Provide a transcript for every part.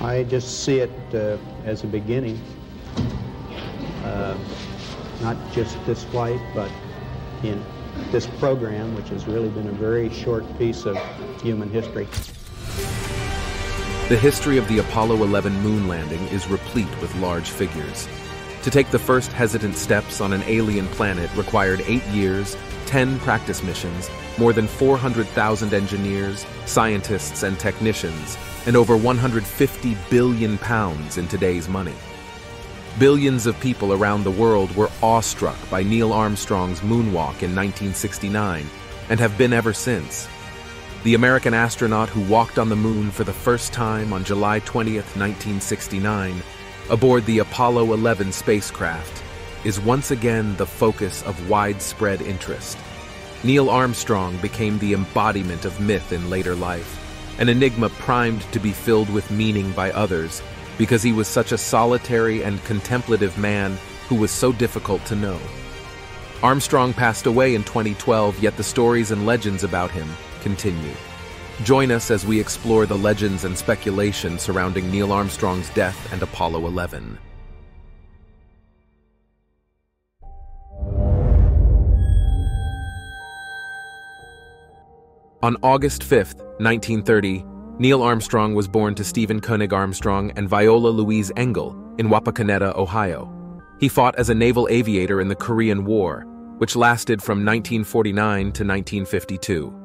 I just see it uh, as a beginning. Uh, not just this flight, but in this program, which has really been a very short piece of human history. The history of the Apollo 11 moon landing is replete with large figures. To take the first hesitant steps on an alien planet required eight years, 10 practice missions, more than 400,000 engineers, scientists, and technicians, and over 150 billion pounds in today's money. Billions of people around the world were awestruck by Neil Armstrong's moonwalk in 1969 and have been ever since. The American astronaut who walked on the moon for the first time on July 20, 1969, aboard the Apollo 11 spacecraft, is once again the focus of widespread interest. Neil Armstrong became the embodiment of myth in later life, an enigma primed to be filled with meaning by others because he was such a solitary and contemplative man who was so difficult to know. Armstrong passed away in 2012, yet the stories and legends about him continue. Join us as we explore the legends and speculation surrounding Neil Armstrong's death and Apollo 11. On August 5, 1930, Neil Armstrong was born to Stephen Koenig Armstrong and Viola Louise Engel in Wapakoneta, Ohio. He fought as a naval aviator in the Korean War, which lasted from 1949 to 1952.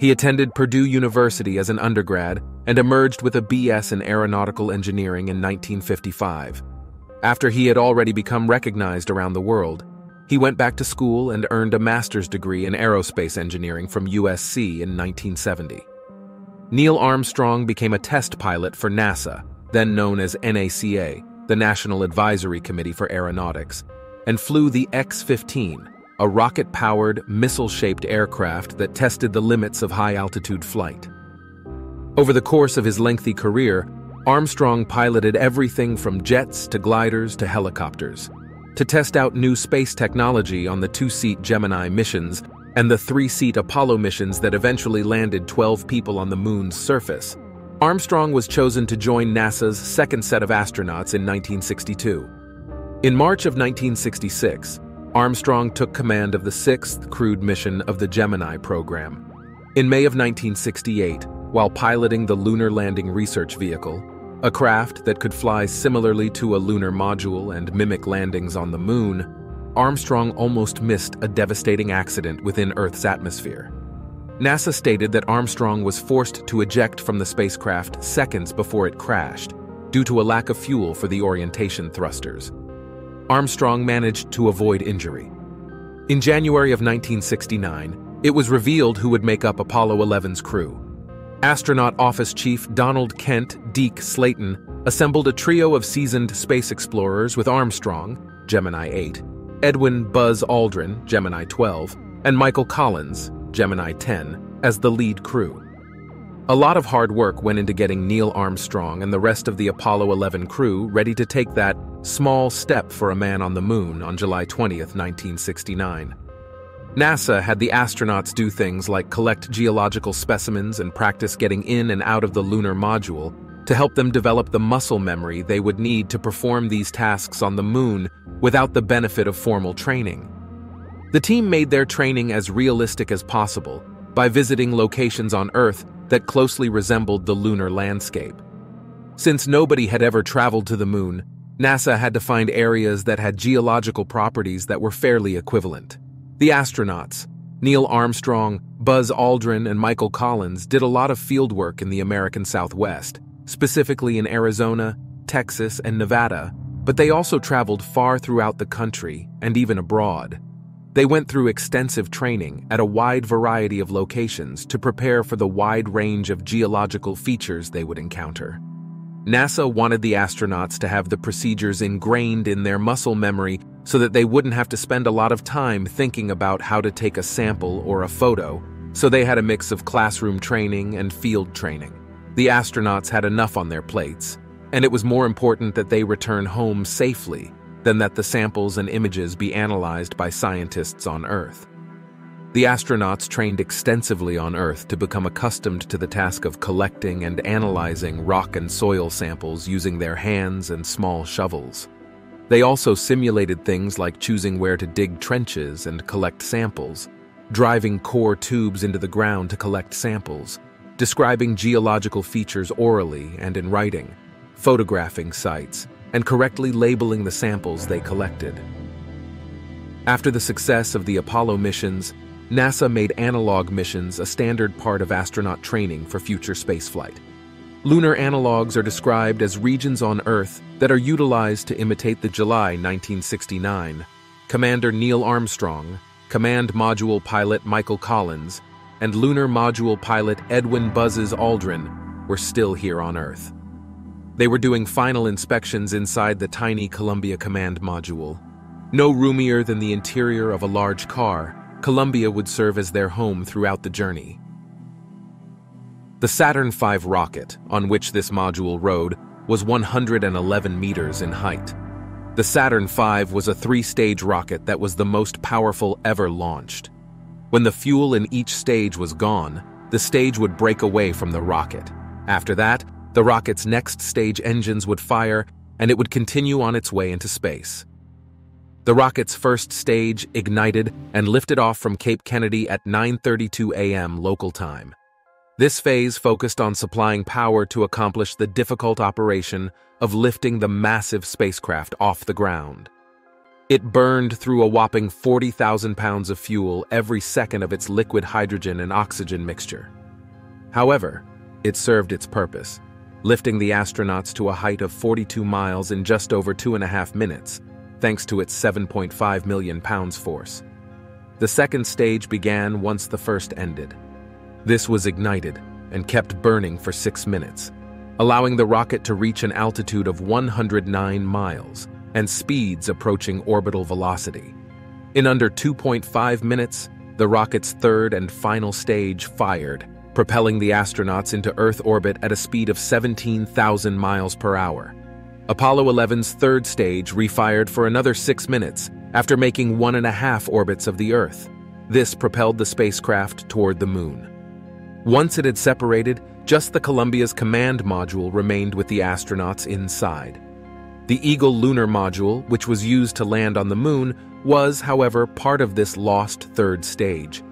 He attended Purdue University as an undergrad and emerged with a BS in aeronautical engineering in 1955. After he had already become recognized around the world, he went back to school and earned a master's degree in aerospace engineering from USC in 1970. Neil Armstrong became a test pilot for NASA, then known as NACA, the National Advisory Committee for Aeronautics, and flew the X 15, a rocket powered, missile shaped aircraft that tested the limits of high altitude flight. Over the course of his lengthy career, Armstrong piloted everything from jets to gliders to helicopters. To test out new space technology on the two seat Gemini missions and the three-seat Apollo missions that eventually landed 12 people on the moon's surface, Armstrong was chosen to join NASA's second set of astronauts in 1962. In March of 1966, Armstrong took command of the sixth crewed mission of the Gemini program. In May of 1968, while piloting the Lunar Landing Research Vehicle, a craft that could fly similarly to a lunar module and mimic landings on the moon, Armstrong almost missed a devastating accident within Earth's atmosphere. NASA stated that Armstrong was forced to eject from the spacecraft seconds before it crashed, due to a lack of fuel for the orientation thrusters. Armstrong managed to avoid injury. In January of 1969, it was revealed who would make up Apollo 11's crew. Astronaut Office Chief Donald Kent Deke Slayton assembled a trio of seasoned space explorers with Armstrong, Gemini 8, Edwin Buzz Aldrin, Gemini 12, and Michael Collins, Gemini 10, as the lead crew. A lot of hard work went into getting Neil Armstrong and the rest of the Apollo 11 crew ready to take that small step for a man on the moon on July 20, 1969. NASA had the astronauts do things like collect geological specimens and practice getting in and out of the lunar module to help them develop the muscle memory they would need to perform these tasks on the moon without the benefit of formal training. The team made their training as realistic as possible by visiting locations on Earth that closely resembled the lunar landscape. Since nobody had ever traveled to the moon, NASA had to find areas that had geological properties that were fairly equivalent. The astronauts, Neil Armstrong, Buzz Aldrin, and Michael Collins, did a lot of field work in the American Southwest, specifically in Arizona, Texas, and Nevada, but they also traveled far throughout the country and even abroad. They went through extensive training at a wide variety of locations to prepare for the wide range of geological features they would encounter. NASA wanted the astronauts to have the procedures ingrained in their muscle memory so that they wouldn't have to spend a lot of time thinking about how to take a sample or a photo, so they had a mix of classroom training and field training. The astronauts had enough on their plates, and it was more important that they return home safely than that the samples and images be analyzed by scientists on Earth. The astronauts trained extensively on Earth to become accustomed to the task of collecting and analyzing rock and soil samples using their hands and small shovels. They also simulated things like choosing where to dig trenches and collect samples, driving core tubes into the ground to collect samples, describing geological features orally and in writing, photographing sites, and correctly labeling the samples they collected. After the success of the Apollo missions, NASA made analog missions a standard part of astronaut training for future spaceflight. Lunar analogs are described as regions on Earth that are utilized to imitate the July 1969 Commander Neil Armstrong, Command Module pilot Michael Collins, and Lunar Module pilot Edwin Buzzes Aldrin were still here on Earth. They were doing final inspections inside the tiny Columbia Command Module. No roomier than the interior of a large car, Columbia would serve as their home throughout the journey. The Saturn V rocket, on which this module rode, was 111 meters in height. The Saturn V was a three-stage rocket that was the most powerful ever launched. When the fuel in each stage was gone, the stage would break away from the rocket. After that, the rocket's next stage engines would fire and it would continue on its way into space. The rocket's first stage ignited and lifted off from Cape Kennedy at 9:32 a.m. local time. This phase focused on supplying power to accomplish the difficult operation of lifting the massive spacecraft off the ground. It burned through a whopping 40,000 pounds of fuel every second of its liquid hydrogen and oxygen mixture. However, it served its purpose, lifting the astronauts to a height of 42 miles in just over two and a half minutes, thanks to its 7.5 million pounds force. The second stage began once the first ended. This was ignited and kept burning for six minutes, allowing the rocket to reach an altitude of 109 miles and speeds approaching orbital velocity. In under 2.5 minutes, the rocket's third and final stage fired, propelling the astronauts into Earth orbit at a speed of 17,000 miles per hour. Apollo 11's third stage refired for another six minutes after making one and a half orbits of the Earth. This propelled the spacecraft toward the moon. Once it had separated, just the Columbia's command module remained with the astronauts inside. The Eagle lunar module, which was used to land on the moon, was, however, part of this lost third stage.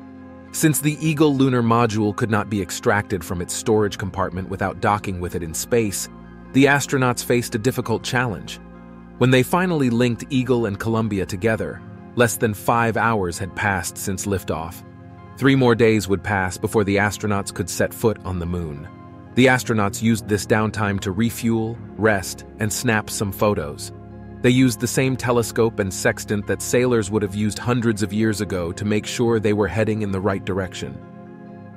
Since the Eagle lunar module could not be extracted from its storage compartment without docking with it in space, the astronauts faced a difficult challenge. When they finally linked Eagle and Columbia together, less than five hours had passed since liftoff. Three more days would pass before the astronauts could set foot on the moon. The astronauts used this downtime to refuel, rest, and snap some photos. They used the same telescope and sextant that sailors would have used hundreds of years ago to make sure they were heading in the right direction.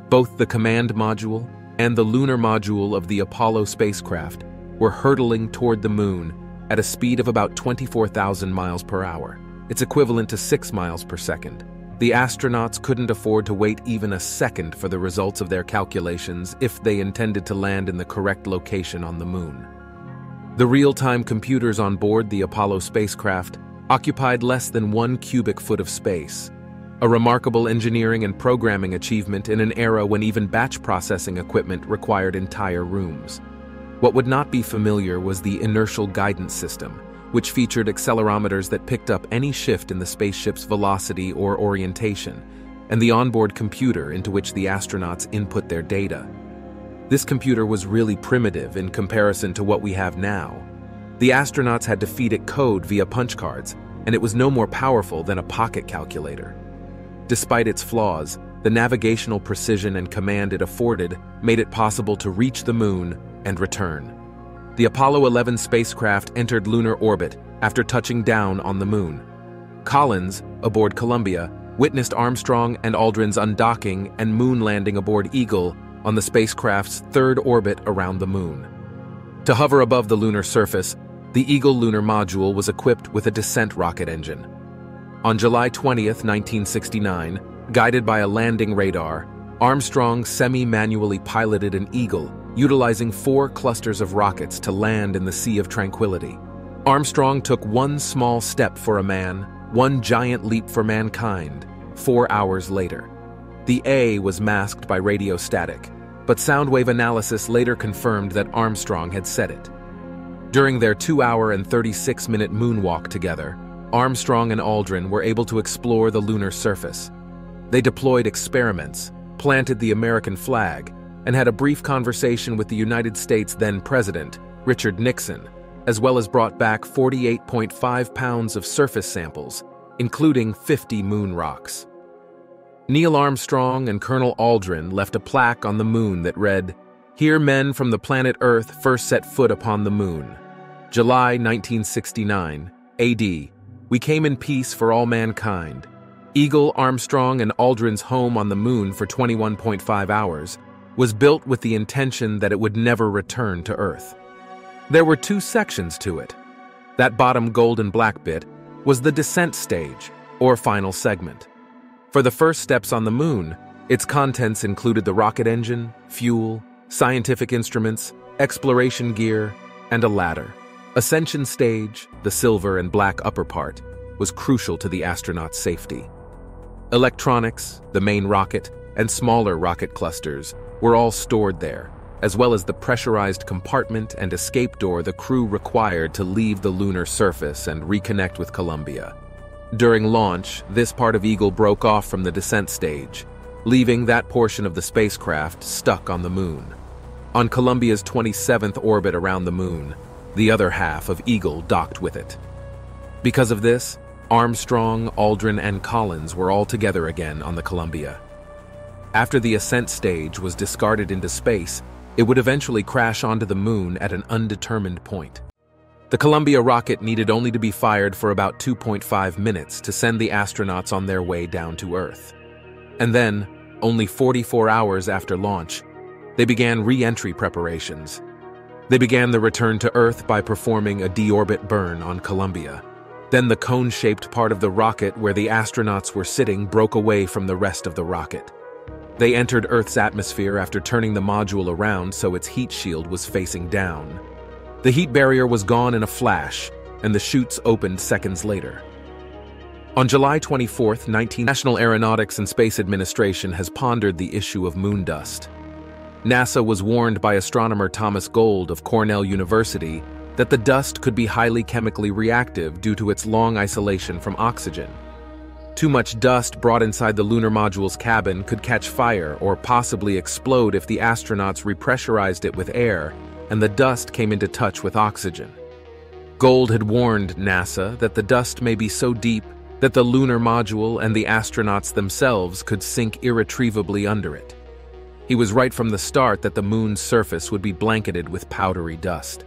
Both the command module and the lunar module of the Apollo spacecraft were hurtling toward the moon at a speed of about 24,000 miles per hour. It's equivalent to 6 miles per second. The astronauts couldn't afford to wait even a second for the results of their calculations if they intended to land in the correct location on the moon. The real-time computers on board the Apollo spacecraft occupied less than one cubic foot of space, a remarkable engineering and programming achievement in an era when even batch processing equipment required entire rooms. What would not be familiar was the inertial guidance system, which featured accelerometers that picked up any shift in the spaceship's velocity or orientation, and the onboard computer into which the astronauts input their data. This computer was really primitive in comparison to what we have now. The astronauts had to feed it code via punch cards, and it was no more powerful than a pocket calculator. Despite its flaws, the navigational precision and command it afforded made it possible to reach the moon and return. The Apollo 11 spacecraft entered lunar orbit after touching down on the moon. Collins, aboard Columbia, witnessed Armstrong and Aldrin's undocking and moon landing aboard Eagle on the spacecraft's third orbit around the moon. To hover above the lunar surface, the Eagle lunar module was equipped with a descent rocket engine. On July 20, 1969, guided by a landing radar, Armstrong semi-manually piloted an Eagle utilizing four clusters of rockets to land in the Sea of Tranquility. Armstrong took one small step for a man, one giant leap for mankind, four hours later. The A was masked by radio static, but sound wave analysis later confirmed that Armstrong had said it. During their two hour and 36 minute moonwalk together, Armstrong and Aldrin were able to explore the lunar surface. They deployed experiments, planted the American flag, and had a brief conversation with the United States then President, Richard Nixon, as well as brought back 48.5 pounds of surface samples, including 50 moon rocks. Neil Armstrong and Colonel Aldrin left a plaque on the moon that read, Here men from the planet Earth first set foot upon the moon. July 1969, AD. We came in peace for all mankind. Eagle, Armstrong, and Aldrin's home on the moon for 21.5 hours was built with the intention that it would never return to Earth. There were two sections to it. That bottom gold and black bit was the descent stage, or final segment. For the first steps on the moon, its contents included the rocket engine, fuel, scientific instruments, exploration gear, and a ladder. Ascension stage, the silver and black upper part, was crucial to the astronauts' safety. Electronics, the main rocket, and smaller rocket clusters were all stored there, as well as the pressurized compartment and escape door the crew required to leave the lunar surface and reconnect with Columbia. During launch, this part of Eagle broke off from the descent stage, leaving that portion of the spacecraft stuck on the moon. On Columbia's 27th orbit around the moon, the other half of Eagle docked with it. Because of this, Armstrong, Aldrin, and Collins were all together again on the Columbia. After the ascent stage was discarded into space, it would eventually crash onto the moon at an undetermined point. The Columbia rocket needed only to be fired for about 2.5 minutes to send the astronauts on their way down to Earth. And then, only 44 hours after launch, they began re entry preparations. They began the return to Earth by performing a deorbit burn on Columbia. Then the cone shaped part of the rocket where the astronauts were sitting broke away from the rest of the rocket. They entered Earth's atmosphere after turning the module around so its heat shield was facing down. The heat barrier was gone in a flash, and the chutes opened seconds later. On July 24, 19, National Aeronautics and Space Administration has pondered the issue of moon dust. NASA was warned by astronomer Thomas Gold of Cornell University that the dust could be highly chemically reactive due to its long isolation from oxygen. Too much dust brought inside the lunar module's cabin could catch fire or possibly explode if the astronauts repressurized it with air and the dust came into touch with oxygen. Gold had warned NASA that the dust may be so deep that the lunar module and the astronauts themselves could sink irretrievably under it. He was right from the start that the moon's surface would be blanketed with powdery dust.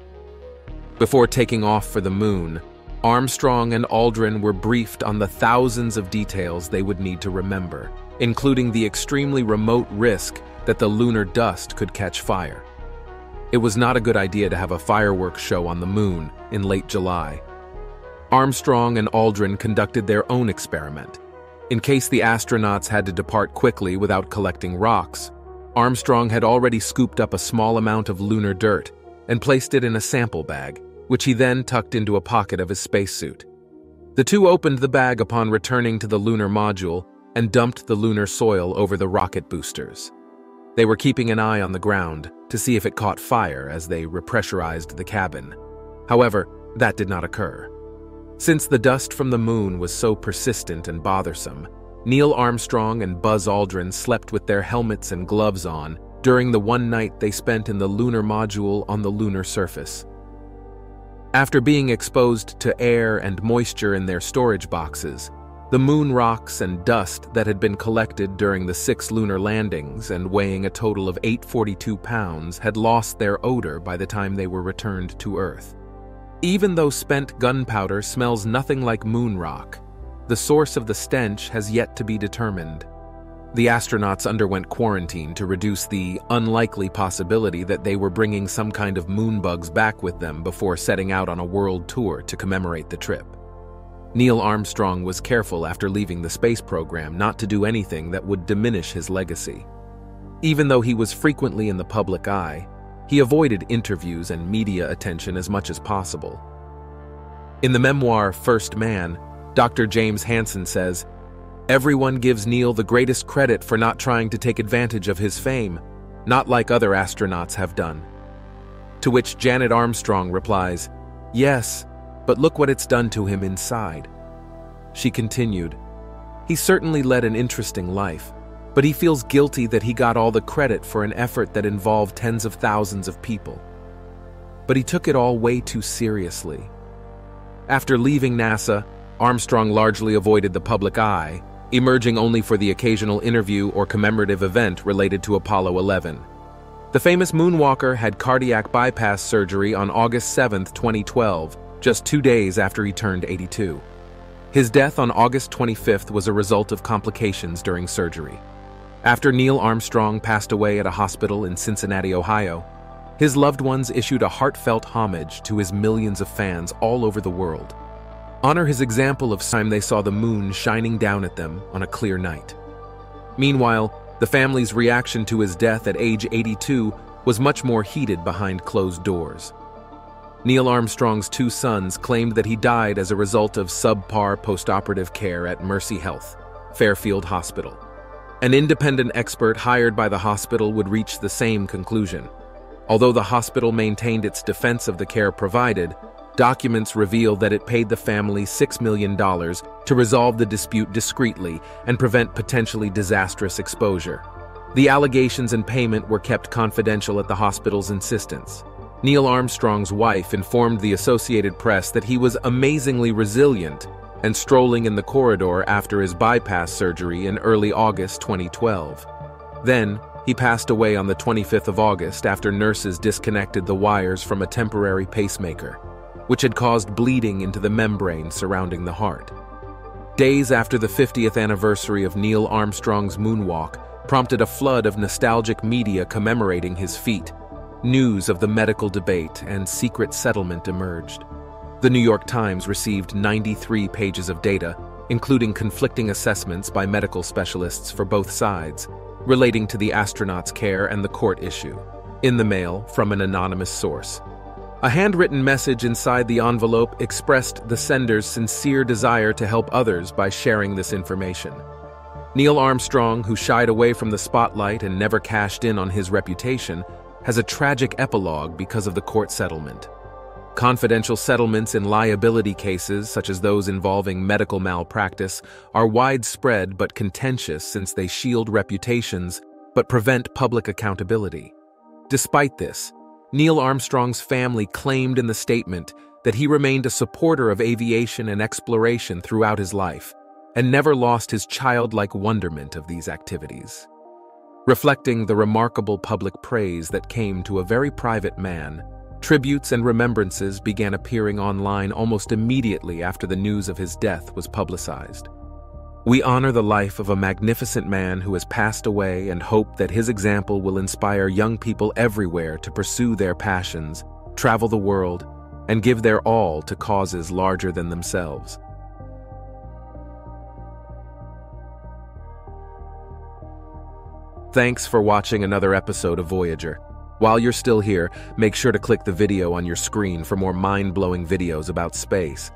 Before taking off for the moon, Armstrong and Aldrin were briefed on the thousands of details they would need to remember, including the extremely remote risk that the lunar dust could catch fire. It was not a good idea to have a fireworks show on the moon in late July. Armstrong and Aldrin conducted their own experiment. In case the astronauts had to depart quickly without collecting rocks, Armstrong had already scooped up a small amount of lunar dirt and placed it in a sample bag, which he then tucked into a pocket of his spacesuit. The two opened the bag upon returning to the lunar module and dumped the lunar soil over the rocket boosters. They were keeping an eye on the ground to see if it caught fire as they repressurized the cabin. However, that did not occur. Since the dust from the moon was so persistent and bothersome, Neil Armstrong and Buzz Aldrin slept with their helmets and gloves on during the one night they spent in the lunar module on the lunar surface. After being exposed to air and moisture in their storage boxes, the moon rocks and dust that had been collected during the six lunar landings and weighing a total of 842 pounds had lost their odor by the time they were returned to Earth. Even though spent gunpowder smells nothing like moon rock, the source of the stench has yet to be determined. The astronauts underwent quarantine to reduce the unlikely possibility that they were bringing some kind of moonbugs back with them before setting out on a world tour to commemorate the trip. Neil Armstrong was careful after leaving the space program not to do anything that would diminish his legacy. Even though he was frequently in the public eye, he avoided interviews and media attention as much as possible. In the memoir First Man, Dr. James Hansen says, Everyone gives Neil the greatest credit for not trying to take advantage of his fame, not like other astronauts have done. To which Janet Armstrong replies, Yes, but look what it's done to him inside. She continued, He certainly led an interesting life, but he feels guilty that he got all the credit for an effort that involved tens of thousands of people. But he took it all way too seriously. After leaving NASA, Armstrong largely avoided the public eye, emerging only for the occasional interview or commemorative event related to Apollo 11. The famous moonwalker had cardiac bypass surgery on August 7, 2012, just two days after he turned 82. His death on August 25th was a result of complications during surgery. After Neil Armstrong passed away at a hospital in Cincinnati, Ohio, his loved ones issued a heartfelt homage to his millions of fans all over the world. Honor his example of time they saw the moon shining down at them on a clear night. Meanwhile, the family's reaction to his death at age 82 was much more heated behind closed doors. Neil Armstrong's two sons claimed that he died as a result of subpar postoperative care at Mercy Health, Fairfield Hospital. An independent expert hired by the hospital would reach the same conclusion. Although the hospital maintained its defense of the care provided, documents reveal that it paid the family $6 million to resolve the dispute discreetly and prevent potentially disastrous exposure. The allegations and payment were kept confidential at the hospital's insistence. Neil Armstrong's wife informed the Associated Press that he was amazingly resilient and strolling in the corridor after his bypass surgery in early August 2012. Then, he passed away on the 25th of August after nurses disconnected the wires from a temporary pacemaker, which had caused bleeding into the membrane surrounding the heart. Days after the 50th anniversary of Neil Armstrong's moonwalk prompted a flood of nostalgic media commemorating his feat, News of the medical debate and secret settlement emerged. The New York Times received 93 pages of data, including conflicting assessments by medical specialists for both sides, relating to the astronaut's care and the court issue, in the mail from an anonymous source. A handwritten message inside the envelope expressed the sender's sincere desire to help others by sharing this information. Neil Armstrong, who shied away from the spotlight and never cashed in on his reputation, has a tragic epilogue because of the court settlement. Confidential settlements in liability cases, such as those involving medical malpractice, are widespread but contentious since they shield reputations but prevent public accountability. Despite this, Neil Armstrong's family claimed in the statement that he remained a supporter of aviation and exploration throughout his life and never lost his childlike wonderment of these activities. Reflecting the remarkable public praise that came to a very private man, tributes and remembrances began appearing online almost immediately after the news of his death was publicized. We honor the life of a magnificent man who has passed away and hope that his example will inspire young people everywhere to pursue their passions, travel the world, and give their all to causes larger than themselves. Thanks for watching another episode of Voyager. While you're still here, make sure to click the video on your screen for more mind-blowing videos about space.